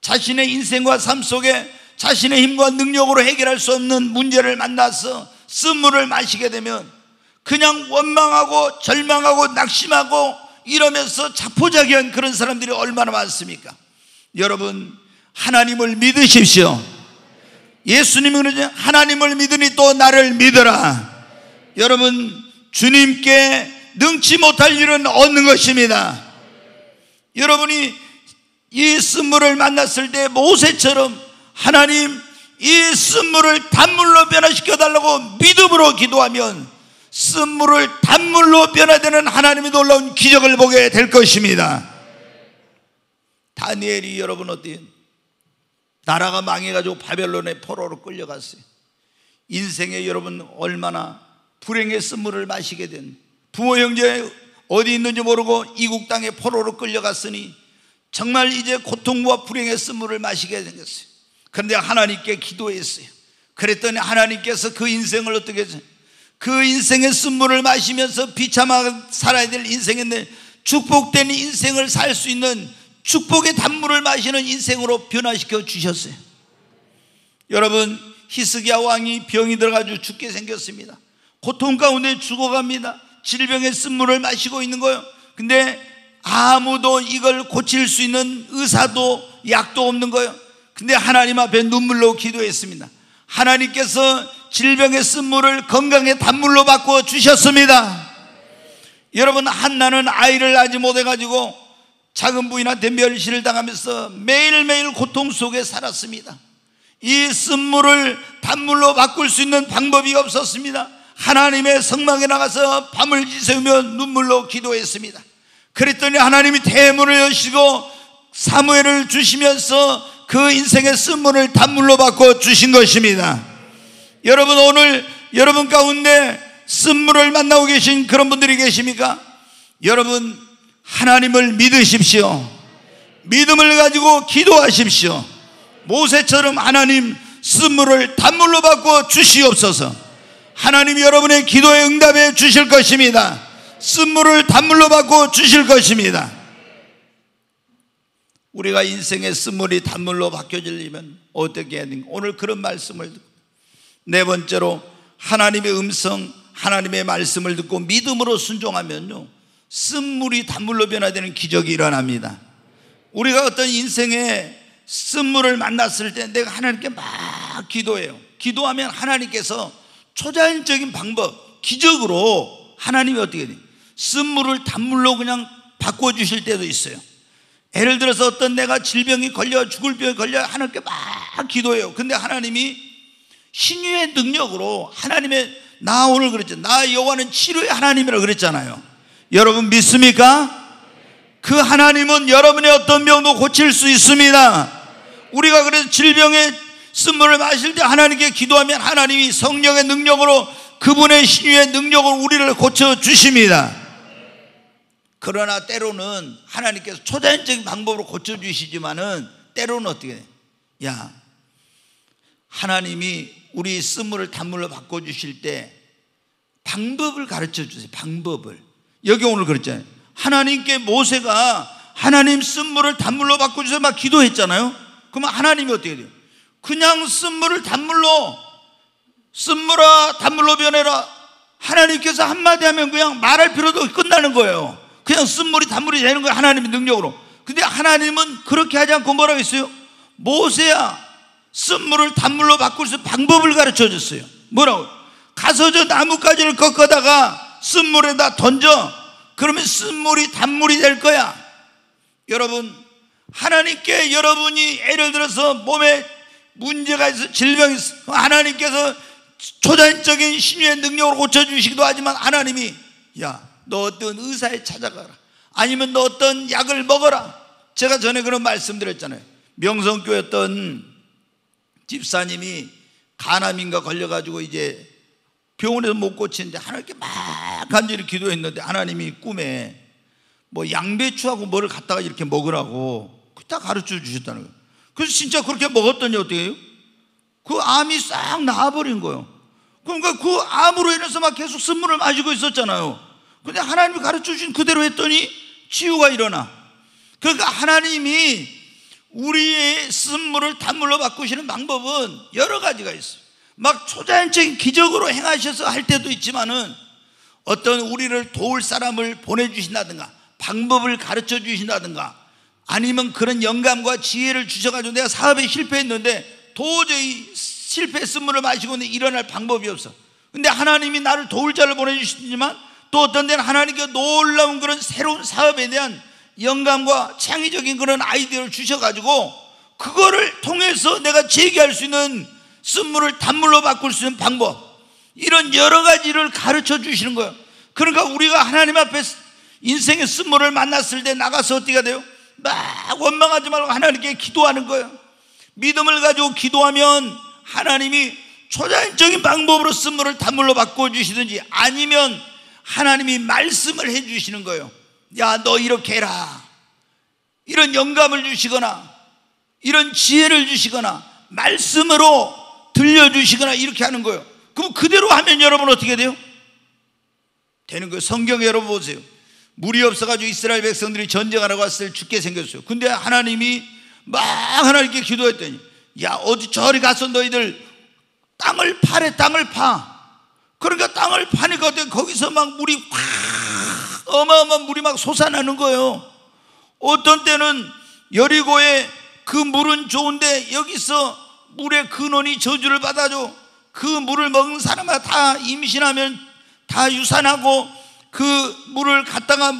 S1: 자신의 인생과 삶 속에 자신의 힘과 능력으로 해결할 수 없는 문제를 만나서 쓴물을 마시게 되면 그냥 원망하고 절망하고 낙심하고 이러면서 자포자기한 그런 사람들이 얼마나 많습니까? 여러분 하나님을 믿으십시오. 예수님은. 하나님을 믿으니 또 나를 믿어라. 여러분 주님께 능치 못할 일은 없는 것입니다. 여러분이 이 쓴물을 만났을 때 모세처럼 하나님 이 쓴물을 단물로 변화시켜 달라고 믿음으로 기도하면 쓴물을 단물로 변화되는 하나님의 놀라운 기적을 보게 될 것입니다. 다니엘이 여러분 어때요? 나라가 망해가지고 바벨론의 포로로 끌려갔어요. 인생에 여러분 얼마나 불행의 쓴물을 마시게 된 부모 형제 어디 있는지 모르고 이국 땅에 포로로 끌려갔으니 정말 이제 고통과 불행의 쓴물을 마시게 생겼어요. 그런데 하나님께 기도했어요. 그랬더니 하나님께서 그 인생을 어떻게 했어요? 그 인생의 쓴물을 마시면서 비참하게 살아야 될 인생인데 축복된 인생을 살 수 있는 축복의 단물을 마시는 인생으로 변화시켜 주셨어요. 여러분 히스기야 왕이 병이 들어가지고 죽게 생겼습니다. 고통 가운데 죽어갑니다. 질병의 쓴물을 마시고 있는 거예요. 근데 아무도 이걸 고칠 수 있는 의사도 약도 없는 거예요. 근데 하나님 앞에 눈물로 기도했습니다. 하나님께서 질병의 쓴물을 건강의 단물로 바꿔 주셨습니다. 여러분 한나는 아이를 낳지 못해가지고 작은 부인한테 멸시를 당하면서 매일매일 고통 속에 살았습니다. 이 쓴물을 단물로 바꿀 수 있는 방법이 없었습니다. 하나님의 성막에 나가서 밤을 지새우며 눈물로 기도했습니다. 그랬더니 하나님이 대문을 여시고 사무엘을 주시면서 그 인생의 쓴물을 단물로 바꿔 주신 것입니다. 여러분 오늘 여러분 가운데 쓴물을 만나고 계신 그런 분들이 계십니까? 여러분 하나님을 믿으십시오. 믿음을 가지고 기도하십시오. 모세처럼 하나님 쓴물을 단물로 바꿔 주시옵소서. 하나님 여러분의 기도에 응답해 주실 것입니다. 쓴물을 단물로 바꿔 주실 것입니다. 우리가 인생의 쓴물이 단물로 바뀌어지려면 어떻게 해야 되는가? 오늘 그런 말씀을 네 번째로 하나님의 음성, 하나님의 말씀을 듣고 믿음으로 순종하면요. 쓴물이 단물로 변화되는 기적이 일어납니다. 우리가 어떤 인생의 쓴물을 만났을 때 내가 하나님께 막 기도해요. 기도하면 하나님께서 초자연적인 방법, 기적으로 하나님이 어떻게 돼? 쓴물을 단물로 그냥 바꿔주실 때도 있어요. 예를 들어서 어떤 내가 질병이 걸려 죽을 병에 걸려 하나님께 막 기도해요. 근데 하나님이 신유의 능력으로 하나님의 나 오늘 그랬죠. 나 여호와는 치료의 하나님이라고 그랬잖아요. 여러분 믿습니까? 그 하나님은 여러분의 어떤 병도 고칠 수 있습니다. 우리가 그래서 질병의 쓴물을 마실 때 하나님께 기도하면 하나님이 성령의 능력으로 그분의 신유의 능력으로 우리를 고쳐 주십니다. 그러나 때로는 하나님께서 초자연적인 방법으로 고쳐 주시지만은 때로는 어떻게 돼? 야, 하나님이 우리 쓴물을 단물로 바꿔주실 때 방법을 가르쳐 주세요. 방법을. 여기 오늘 그랬잖아요. 하나님께 모세가 하나님 쓴물을 단물로 바꿔주세요. 막 기도했잖아요. 그러면 하나님이 어떻게 돼요? 그냥 쓴물을 단물로, 쓴물아, 단물로 변해라. 하나님께서 한마디 하면 그냥 말할 필요도 끝나는 거예요. 그냥 쓴물이 단물이 되는 거예요. 하나님의 능력으로. 근데 하나님은 그렇게 하지 않고 뭐라고 했어요? 모세야, 쓴물을 단물로 바꿀 수 방법을 가르쳐 줬어요. 뭐라고? 가서 저 나뭇가지를 꺾어다가 쓴물에다 던져. 그러면 쓴물이 단물이 될 거야. 여러분, 하나님께 여러분이 예를 들어서 몸에 문제가 있어, 질병이 있어. 하나님께서 초자연적인 신유의 능력으로 고쳐주시기도 하지만 하나님이, 야, 너 어떤 의사에 찾아가라. 아니면 너 어떤 약을 먹어라. 제가 전에 그런 말씀드렸잖아요. 명성교회 어떤 집사님이 간암인가 걸려가지고 이제 병원에서 못 고치는데 하나님께 막 간절히 기도했는데 하나님이 꿈에 뭐 양배추하고 뭐를 갖다가 이렇게 먹으라고 다 가르쳐 주셨다는 거예요. 그래서 진짜 그렇게 먹었더니 어떻게 해요? 그 암이 싹 나아버린 거예요. 그러니까 그 암으로 인해서 막 계속 쓴물을 마시고 있었잖아요. 근데 하나님이 가르쳐 주신 그대로 했더니 치유가 일어나. 그러니까 하나님이 우리의 쓴물을 단물로 바꾸시는 방법은 여러 가지가 있어요. 막 초자연적인 기적으로 행하셔서 할 때도 있지만은 어떤 우리를 도울 사람을 보내주신다든가 방법을 가르쳐 주신다든가 아니면 그런 영감과 지혜를 주셔가지고 내가 사업에 실패했는데 도저히 실패 쓴물을 마시고는 일어날 방법이 없어. 근데 하나님이 나를 도울 자를 보내주시지만 또 어떤 데는 하나님께 놀라운 그런 새로운 사업에 대한 영감과 창의적인 그런 아이디어를 주셔가지고 그거를 통해서 내가 제기할 수 있는 쓴물을 단물로 바꿀 수 있는 방법 이런 여러 가지를 가르쳐 주시는 거예요. 그러니까 우리가 하나님 앞에 인생의 쓴물을 만났을 때 나가서 어떻게 돼요? 막 원망하지 말고 하나님께 기도하는 거예요. 믿음을 가지고 기도하면 하나님이 초자연적인 방법으로 쓴물을 단물로 바꿔 주시든지 아니면 하나님이 말씀을 해 주시는 거예요. 야, 너 이렇게 해라. 이런 영감을 주시거나, 이런 지혜를 주시거나, 말씀으로 들려주시거나, 이렇게 하는 거예요. 그럼 그대로 하면 여러분 어떻게 돼요? 되는 거예요. 성경 여러분 보세요. 물이 없어가지고 이스라엘 백성들이 전쟁하러 갔을 때 죽게 생겼어요. 근데 하나님이 막 하나님께 기도했더니, 야, 어디 저리 가서 너희들 땅을 파래, 땅을 파. 그러니까 땅을 파니까 거기서 막 물이 확 어마어마한 물이 막 솟아나는 거예요. 어떤 때는 여리고에 그 물은 좋은데 여기서 물의 근원이 저주를 받아줘. 그 물을 먹는 사람마다 다 임신하면 다 유산하고 그 물을 갖다가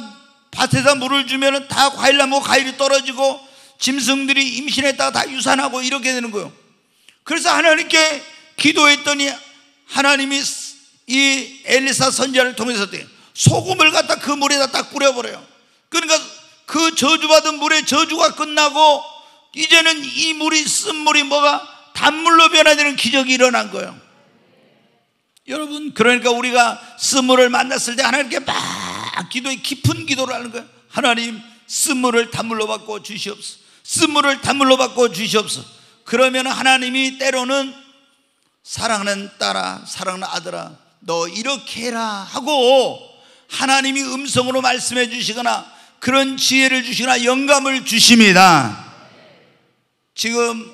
S1: 밭에다 물을 주면 다 과일 나무 과일이 떨어지고 짐승들이 임신했다가 다 유산하고 이렇게 되는 거예요. 그래서 하나님께 기도했더니 하나님이 이 엘리사 선지자를 통해서 소금을 갖다 그 물에다 딱 뿌려버려요. 그러니까 그 저주받은 물의 저주가 끝나고 이제는 이 물이 쓴 물이 뭐가 단물로 변화되는 기적이 일어난 거예요. 여러분 그러니까 우리가 쓴물을 만났을 때 하나님께 막 기도에 깊은 기도를 하는 거예요. 하나님 쓴물을 단물로 바꿔 주시옵소서. 쓴물을 단물로 바꿔 주시옵소서. 그러면 하나님이 때로는 사랑하는 딸아, 사랑하는 아들아, 너 이렇게 해라 하고 하나님이 음성으로 말씀해 주시거나 그런 지혜를 주시거나 영감을 주십니다. 지금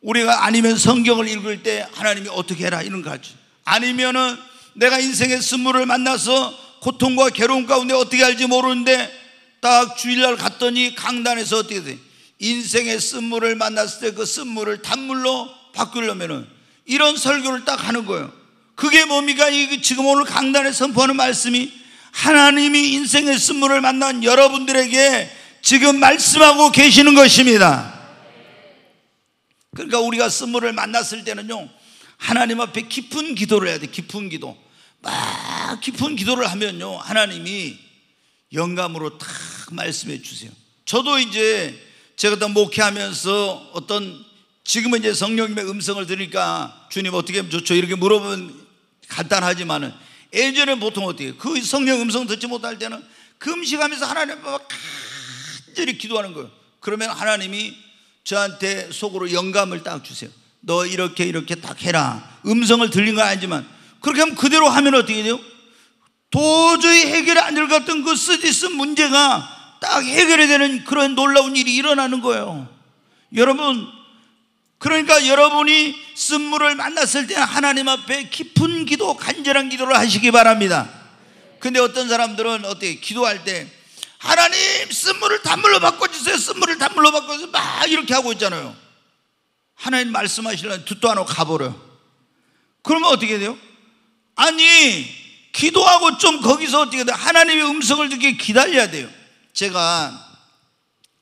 S1: 우리가 아니면 성경을 읽을 때 하나님이 어떻게 해라 이런 거 하죠. 아니면은 내가 인생의 쓴물을 만나서 고통과 괴로움 가운데 어떻게 할지 모르는데 딱 주일날 갔더니 강단에서 어떻게 돼? 인생의 쓴물을 만났을 때 그 쓴물을 단물로 바꾸려면은 이런 설교를 딱 하는 거예요. 그게 뭡니까? 이 지금 오늘 강단에 선포하는 말씀이 하나님이 인생의 쓴물을 만난 여러분들에게 지금 말씀하고 계시는 것입니다. 그러니까 우리가 쓴물을 만났을 때는요, 하나님 앞에 깊은 기도를 해야 돼, 깊은 기도. 막 깊은 기도를 하면요, 하나님이 영감으로 탁 말씀해 주세요. 저도 이제 제가 다 목회하면서 어떤 지금은 이제 성령님의 음성을 들으니까 주님 어떻게 하면 좋죠? 이렇게 물어보면 간단하지만은 예전에 보통 어떻게 그 성령 음성 듣지 못할 때는 금식하면서 하나님 앞에 간절히 기도하는 거예요. 그러면 하나님이 저한테 속으로 영감을 딱 주세요. 너 이렇게 이렇게 딱 해라. 음성을 들린 건 아니지만 그렇게 하면 그대로 하면 어떻게 돼요? 도저히 해결이 안 될 것 같은 그 쓰디스 문제가 딱 해결이 되는 그런 놀라운 일이 일어나는 거예요. 여러분, 그러니까 여러분이 쓴물을 만났을 때 하나님 앞에 깊은 기도, 간절한 기도를 하시기 바랍니다. 근데 어떤 사람들은 어떻게 기도할 때 하나님 쓴물을 단물로 바꿔주세요. 쓴물을 단물로 바꿔주세요. 막 이렇게 하고 있잖아요. 하나님 말씀하시려면 듣도 안 하고 가버려. 그러면 어떻게 돼요? 아니, 기도하고 좀 거기서 어떻게 돼요? 하나님의 음성을 듣기 기다려야 돼요. 제가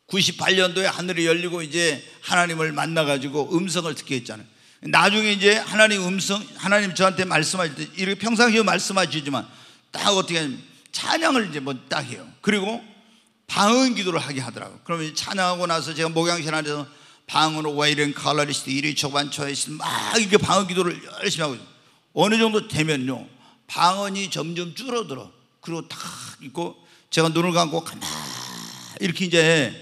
S1: 98년도에 하늘이 열리고 이제 하나님을 만나가지고 음성을 듣게 했잖아요. 나중에 이제 하나님 음성, 하나님 저한테 말씀하실 때 이렇게 평상시에 말씀하시지만 딱 어떻게 하냐면 찬양을 이제 뭐 딱 해요. 그리고 방언 기도를 하게 하더라고요. 그러면 찬양하고 나서 제가 목양실 안에서 방언으로 와이렌 칼라리스트 이리 초반 초에서 막 이렇게 방언 기도를 열심히 하고 있어요. 어느 정도 되면요. 방언이 점점 줄어들어. 그리고 탁 있고 제가 눈을 감고 가만 이렇게 이제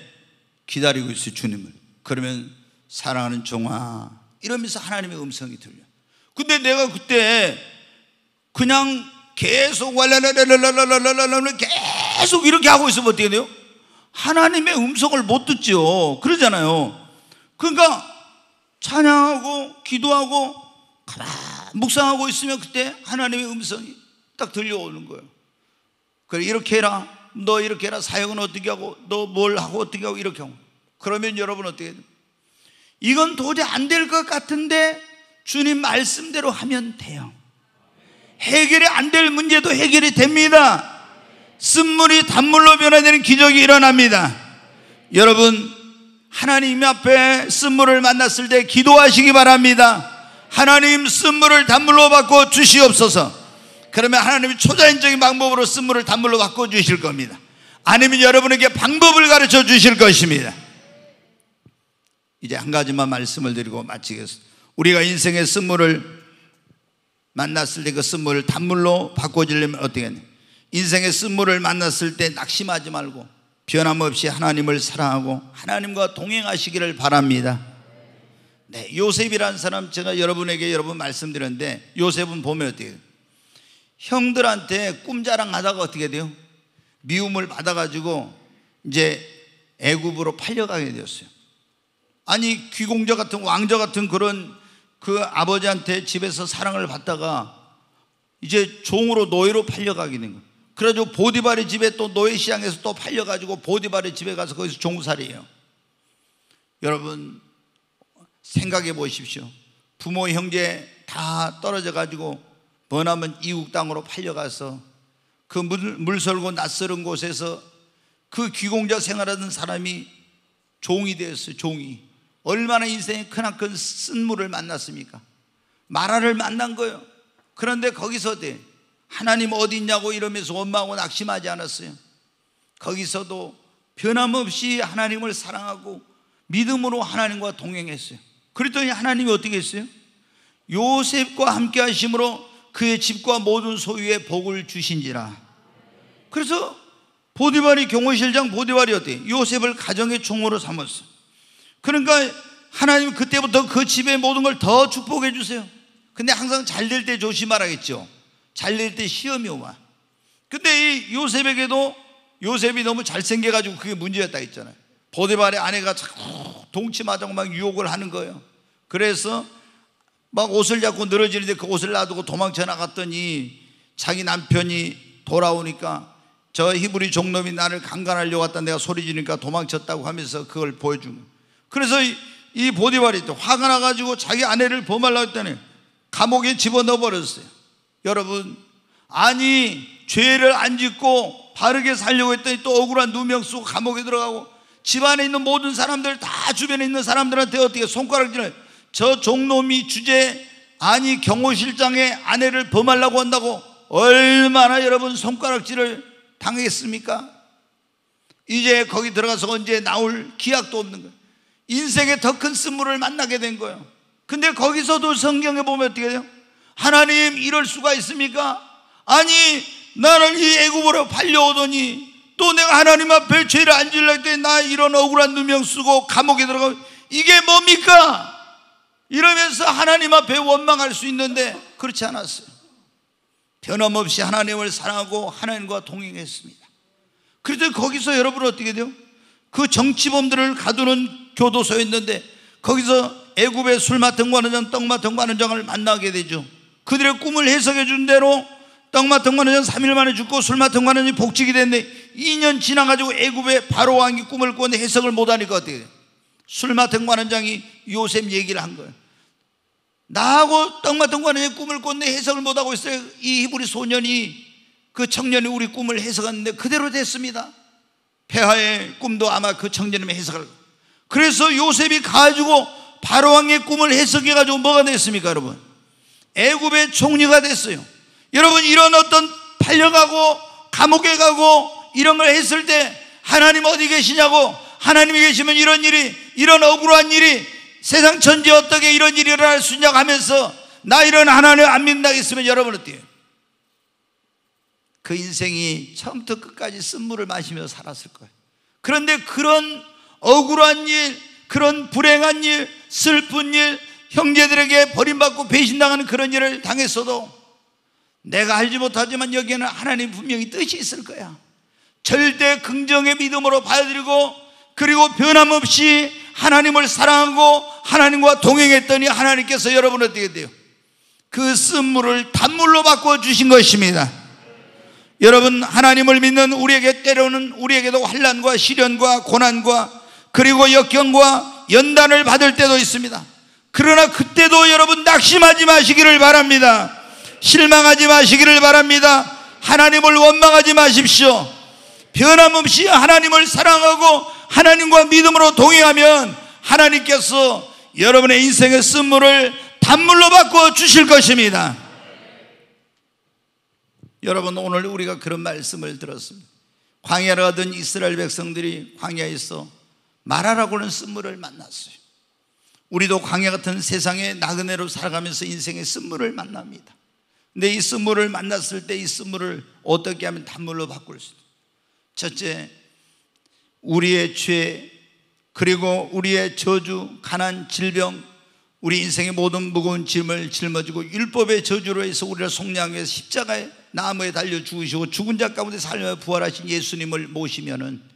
S1: 기다리고 있어요. 주님을. 그러면 사랑하는 종아 이러면서 하나님의 음성이 들려. 근데 내가 그때 그냥 계속 왈랄랄랄랄랄랄랄랄 계속 이렇게 하고 있으면 어떻게 돼요? 하나님의 음성을 못 듣죠. 그러잖아요. 그러니까 찬양하고 기도하고 가만 묵상하고 있으면 그때 하나님의 음성이 딱 들려오는 거예요. 그래 이렇게 해라. 너 이렇게 해라. 사역은 어떻게 하고 너 뭘 하고 어떻게 하고 이렇게 하고. 그러면 여러분 어떻게 돼요? 이건 도저히 안 될 것 같은데 주님 말씀대로 하면 돼요. 해결이 안 될 문제도 해결이 됩니다. 쓴물이 단물로 변화되는 기적이 일어납니다. 여러분, 하나님 앞에 쓴물을 만났을 때 기도하시기 바랍니다. 하나님 쓴물을 단물로 바꿔 주시옵소서. 그러면 하나님이 초자연적인 방법으로 쓴물을 단물로 바꿔 주실 겁니다. 아니면 여러분에게 방법을 가르쳐 주실 것입니다. 이제 한 가지만 말씀을 드리고 마치겠습니다. 우리가 인생의 쓴물을 만났을 때 그 쓴물을 단물로 바꿔주려면 어떻게 하냐? 인생의 쓴물을 만났을 때 낙심하지 말고 변함없이 하나님을 사랑하고 하나님과 동행하시기를 바랍니다. 네, 요셉이라는 사람 제가 여러분에게 여러분 말씀드렸는데 요셉은 보면 돼요? 형들한테 꿈자랑 하다가 어떻게 돼요? 미움을 받아가지고 이제 애굽으로 팔려가게 되었어요. 아니 귀공자 같은 왕자 같은 그런 그 아버지한테 집에서 사랑을 받다가 이제 종으로 노예로 팔려가게 된 거예요. 그래가지고 보디발의 집에 또 노예 시장에서 또 팔려가지고 보디발의 집에 가서 거기서 종살이에요. 여러분 생각해 보십시오. 부모 형제 다 떨어져 가지고 번하면 이국 땅으로 팔려가서 그 물, 물설고 낯설은 곳에서 그 귀공자 생활하던 사람이 종이 되었어요. 종이 얼마나 인생에 크나큰 쓴물을 만났습니까? 마라를 만난 거예요. 그런데 거기서 돼. 하나님 어디 있냐고 이러면서 원망하고 낙심하지 않았어요. 거기서도 변함없이 하나님을 사랑하고 믿음으로 하나님과 동행했어요. 그랬더니 하나님이 어떻게 했어요? 요셉과 함께 하심으로 그의 집과 모든 소유에 복을 주신지라. 그래서 보디발이 경호실장 보디발이 어때? 요셉을 가정의 총으로 삼았어. 그러니까 하나님 그때부터 그 집의 모든 걸 더 축복해 주세요. 근데 항상 잘 될 때 조심하라겠죠. 잘 될 때 시험이 오마. 근데 이 요셉에게도 요셉이 너무 잘생겨가지고 그게 문제였다 했잖아요. 보디발의 아내가 자꾸 동치마자고 막 유혹을 하는 거예요. 그래서 막 옷을 잡고 늘어지는데 그 옷을 놔두고 도망쳐 나갔더니 자기 남편이 돌아오니까 저 히브리 종놈이 나를 강간하려고 왔다 내가 소리 지니까 도망쳤다고 하면서 그걸 보여준 거예요. 그래서 이, 이 보디발이 또 화가 나가지고 자기 아내를 범하려고 했더니 감옥에 집어넣어 버렸어요. 여러분, 아니, 죄를 안 짓고 바르게 살려고 했더니 또 억울한 누명 쓰고 감옥에 들어가고 집안에 있는 모든 사람들 다 주변에 있는 사람들한테 어떻게 손가락질을 저 종놈이 주제 아니 경호실장의 아내를 범하려고 한다고 얼마나 여러분 손가락질을 당했습니까? 이제 거기 들어가서 언제 나올 기약도 없는 거예요. 인생에 더큰 쓴물을 만나게 된 거예요. 근데 거기서도 성경에 보면 어떻게 돼요? 하나님 이럴 수가 있습니까? 아니 나를 이 애굽으로 팔려오더니 또 내가 하나님 앞에 죄를 안 질릴 때나 이런 억울한 누명 쓰고 감옥에 들어가 이게 뭡니까? 이러면서 하나님 앞에 원망할 수 있는데 그렇지 않았어요. 변함없이 하나님을 사랑하고 하나님과 동행했습니다. 그래서 거기서 여러분 어떻게 돼요? 그 정치범들을 가두는 교도소였는데 거기서 애굽의 술 맡은 관원 장, 떡 맡은 관원 장을 만나게 되죠. 그들의 꿈을 해석해 준 대로 떡 맡은 관원 장 3일 만에 죽고 술 맡은 관원이 복직이 됐는데 2년 지나가지고 애굽의 바로 왕이 꿈을 꿨는데 해석을 못하니까 어떻게 돼요? 술 맡은 관원 장이 요셉 얘기를 한 거예요. 나하고 떡 맡은 관원이 꿈을 꿨는데 해석을 못하고 있어요. 이 히브리 소년이 그 청년이 우리 꿈을 해석했는데 그대로 됐습니다. 폐하의 꿈도 아마 그 청년님의 해석을 그래서 요셉이 가지고 바로왕의 꿈을 해석해 가지고 뭐가 됐습니까, 여러분? 애굽의 총리가 됐어요. 여러분 이런 어떤 팔려가고 감옥에 가고 이런 걸 했을 때 하나님 어디 계시냐고 하나님이 계시면 이런 일이 이런 억울한 일이 세상 천지 어떻게 이런 일이 일어날 수 있냐고 하면서 나 이런 하나님 안 믿는다고 했으면 여러분 어때요? 그 인생이 처음부터 끝까지 쓴물을 마시며 살았을 거예요. 그런데 그런 억울한 일, 그런 불행한 일, 슬픈 일, 형제들에게 버림받고 배신당하는 그런 일을 당했어도 내가 알지 못하지만 여기에는 하나님 분명히 뜻이 있을 거야. 절대 긍정의 믿음으로 받아들이고 그리고 변함없이 하나님을 사랑하고 하나님과 동행했더니 하나님께서 여러분 어떻게 돼요? 그 쓴물을 단물로 바꿔 주신 것입니다. 여러분 하나님을 믿는 우리에게 때로는 우리에게도 환란과 시련과 고난과 그리고 역경과 연단을 받을 때도 있습니다. 그러나 그때도 여러분 낙심하지 마시기를 바랍니다. 실망하지 마시기를 바랍니다. 하나님을 원망하지 마십시오. 변함없이 하나님을 사랑하고 하나님과 믿음으로 동행하면 하나님께서 여러분의 인생의 쓴물을 단물로 바꿔 주실 것입니다. 여러분 오늘 우리가 그런 말씀을 들었습니다. 광야를 가던 이스라엘 백성들이 광야에서 마라라고는 쓴물을 만났어요. 우리도 광야 같은 세상에 나그네로 살아가면서 인생의 쓴물을 만납니다. 근데 이 쓴물을 만났을 때 이 쓴물을 어떻게 하면 단물로 바꿀 수 있어요? 첫째, 우리의 죄, 그리고 우리의 저주, 가난, 질병, 우리 인생의 모든 무거운 짐을 짊어지고 율법의 저주로 해서 우리를 속량하기 위해서 십자가에 나무에 달려 죽으시고 죽은 자 가운데 살며 부활하신 예수님을 모시면은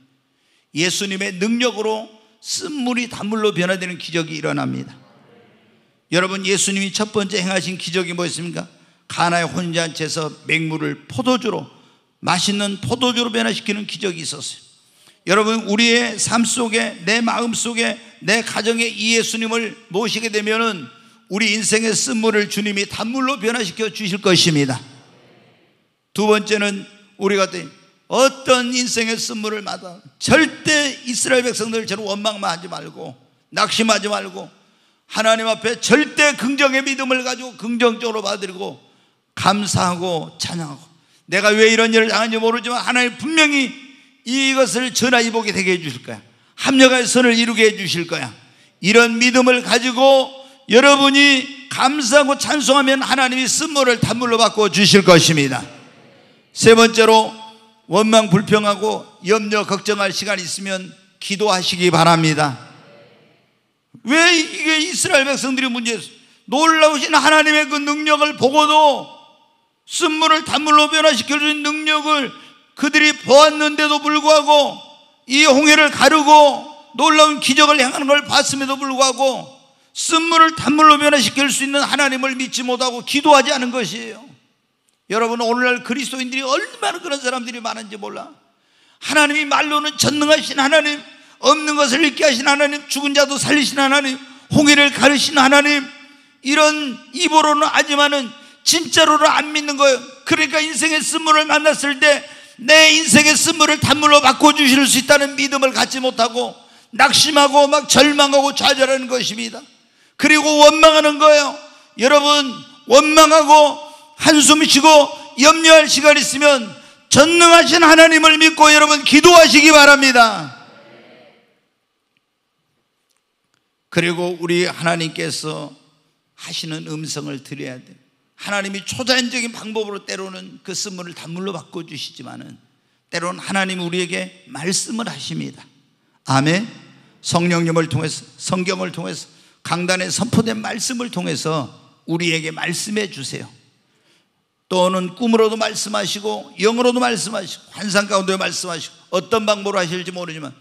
S1: 예수님의 능력으로 쓴물이 단물로 변화되는 기적이 일어납니다. 여러분 예수님이 첫 번째 행하신 기적이 뭐였습니까? 가나의 혼잔치에서 맹물을 포도주로 맛있는 포도주로 변화시키는 기적이 있었어요. 여러분 우리의 삶 속에 내 마음 속에 내 가정에 이 예수님을 모시게 되면은 우리 인생의 쓴물을 주님이 단물로 변화시켜 주실 것입니다. 두 번째는 우리가 어떤 인생의 쓴물을 마다 절대 이스라엘 백성들처럼 원망만 하지 말고 낙심하지 말고 하나님 앞에 절대 긍정의 믿음을 가지고 긍정적으로 받아들이고 감사하고 찬양하고 내가 왜 이런 일을 당한지 모르지만 하나님 분명히 이것을 전화이복이 되게 해주실 거야. 합력할 선을 이루게 해주실 거야. 이런 믿음을 가지고 여러분이 감사하고 찬송하면 하나님이 쓴물을 단물로 바꿔 주실 것입니다. 세 번째로 원망 불평하고 염려 걱정할 시간 있으면 기도하시기 바랍니다 왜 이게 이스라엘 백성들이 문제였어요 놀라우신 하나님의 그 능력을 보고도 쓴물을 단물로 변화시켜주는 능력을 그들이 보았는데도 불구하고 이 홍해를 가르고 놀라운 기적을 행하는 걸 봤음에도 불구하고 쓴물을 단물로 변화시킬 수 있는 하나님을 믿지 못하고 기도하지 않은 것이에요. 여러분 오늘날 그리스도인들이 얼마나 그런 사람들이 많은지 몰라. 하나님이 말로는 전능하신 하나님, 없는 것을 있게 하신 하나님, 죽은 자도 살리신 하나님, 홍해를 가르신 하나님, 이런 입으로는 하지만은 진짜로는 안 믿는 거예요. 그러니까 인생의 쓴물을 만났을 때 내 인생의 쓴물을 단물로 바꿔주실 수 있다는 믿음을 갖지 못하고 낙심하고 막 절망하고 좌절하는 것입니다. 그리고 원망하는 거예요. 여러분, 원망하고 한숨 쉬고 염려할 시간 있으면 전능하신 하나님을 믿고 여러분 기도하시기 바랍니다. 그리고 우리 하나님께서 하시는 음성을 드려야 돼. 하나님이 초자연적인 방법으로 때로는 그 쓴물을 단물로 바꿔주시지만은 때로는 하나님 우리에게 말씀을 하십니다. 아멘. 성령님을 통해서 성경을 통해서 강단에 선포된 말씀을 통해서 우리에게 말씀해 주세요. 또는 꿈으로도 말씀하시고 영으로도 말씀하시고 환상 가운데 말씀하시고 어떤 방법으로 하실지 모르지만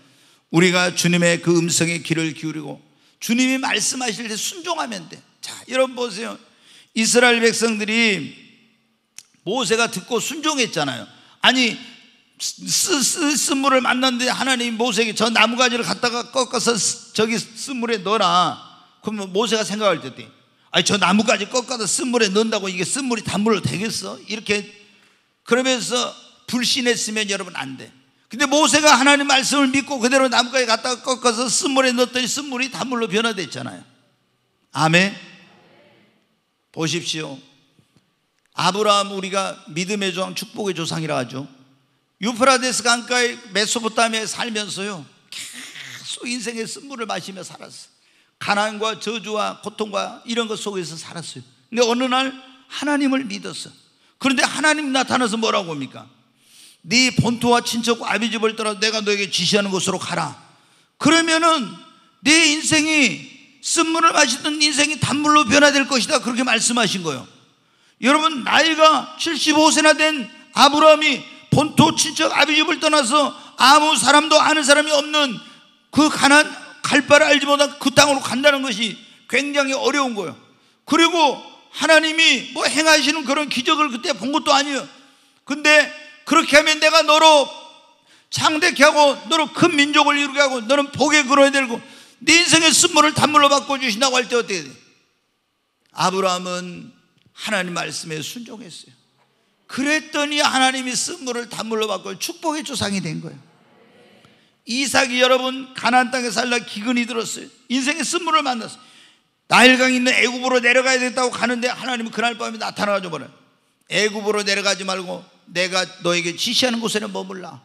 S1: 우리가 주님의 그 음성에 귀를 기울이고 주님이 말씀하실 때 순종하면 돼. 자, 여러분 보세요. 이스라엘 백성들이 모세가 듣고 순종했잖아요. 아니 쓴물을 만났는데 하나님 모세에게 저 나무가지를 갖다가 꺾어서 저기 쓴물에 넣어라. 그러면 모세가 생각할 때 아니 저 나무까지 꺾어서 쓴물에 넣는다고 이게 쓴물이 단물로 되겠어? 이렇게 그러면서 불신했으면 여러분 안 돼. 근데 모세가 하나님 말씀을 믿고 그대로 나무까지 갖다가 꺾어서 쓴물에 넣었더니 쓴물이 단물로 변화됐잖아요. 아멘. 보십시오. 아브라함 우리가 믿음의 조상, 축복의 조상이라 하죠. 유프라데스 강가의 메소포타미아에 살면서요. 계속 인생의 쓴물을 마시며 살았어. 가난과 저주와 고통과 이런 것 속에서 살았어요. 근데 어느 날 하나님을 믿었어. 그런데 하나님 나타나서 뭐라고 합니까? 네 본토와 친척 아비 집을 떠나 내가 너에게 지시하는 곳으로 가라. 그러면은 네 인생이 쓴물을 마시던 인생이 단물로 변화될 것이다. 그렇게 말씀하신 거예요. 여러분 나이가 75세나 된 아브라함이 본토 친척 아비 집을 떠나서 아무 사람도 아는 사람이 없는 그 가난 갈 바를 알지 못한 그 땅으로 간다는 것이 굉장히 어려운 거예요. 그리고 하나님이 뭐 행하시는 그런 기적을 그때 본 것도 아니에요. 근데 그렇게 하면 내가 너로 창대케 하고 너로 큰 민족을 이루게 하고 너는 복에 그러야 되고 네 인생의 쓴물을 단물로 바꿔주신다고 할 때 어떻게 돼? 아브라함은 하나님 말씀에 순종했어요. 그랬더니 하나님이 쓴물을 단물로 바꿔 축복의 조상이 된 거예요. 이삭이 여러분 가나안 땅에 살다 기근이 들었어요. 인생의 쓴물을 만났어요. 나일강 있는 애굽으로 내려가야 됐다고 가는데 하나님은 그날 밤에 나타나가지고 뭐래? 애굽으로 내려가지 말고 내가 너에게 지시하는 곳에는 머물라.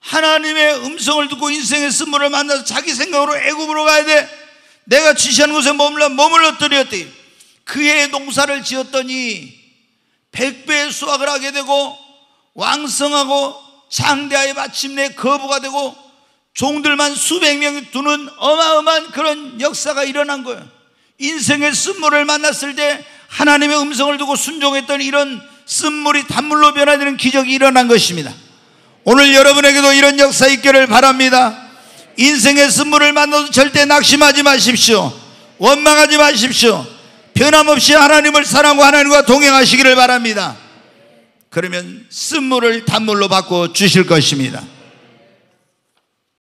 S1: 하나님의 음성을 듣고 인생의 쓴물을 만나서 자기 생각으로 애굽으로 가야 돼. 내가 지시하는 곳에 머물라 머물렀더니 어때? 그의 농사를 지었더니 백배의 수확을 하게 되고 왕성하고 장대하에 마침내 거부가 되고 종들만 수백 명이 두는 어마어마한 그런 역사가 일어난 거예요. 인생의 쓴물을 만났을 때 하나님의 음성을 두고 순종했던 이런 쓴물이 단물로 변화되는 기적이 일어난 것입니다. 오늘 여러분에게도 이런 역사 있기를 바랍니다. 인생의 쓴물을 만나도 절대 낙심하지 마십시오. 원망하지 마십시오. 변함없이 하나님을 사랑하고 하나님과 동행하시기를 바랍니다. 그러면 쓴물을 단물로 바꿔 주실 것입니다.